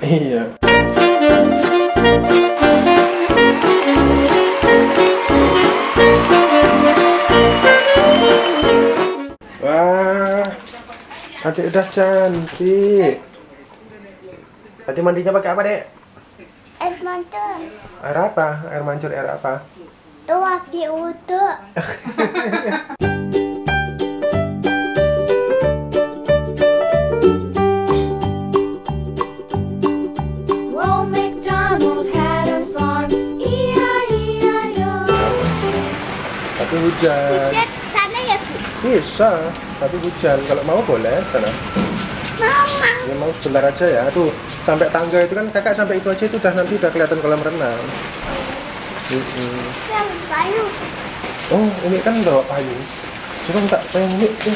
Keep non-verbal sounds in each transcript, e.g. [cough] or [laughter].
Iya. Wah, adik udah cantik. Tadi mandinya pakai apa, Dek? Es mancur. Air apa? Air mancur, air apa? Tuh lagi uduk. [laughs] Tapi hujan. Bisa sana ya, Bu? Bisa, tapi hujan. Kalau mau boleh, sana. Mama. Ya mau sebentar aja ya. Tuh, sampai tangga itu kan kakak sampai itu aja itu udah nanti udah kelihatan kolam renang. Yang kayu. Oh, ini kan bawa payung. Coba minta payung ini. Ya.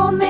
No me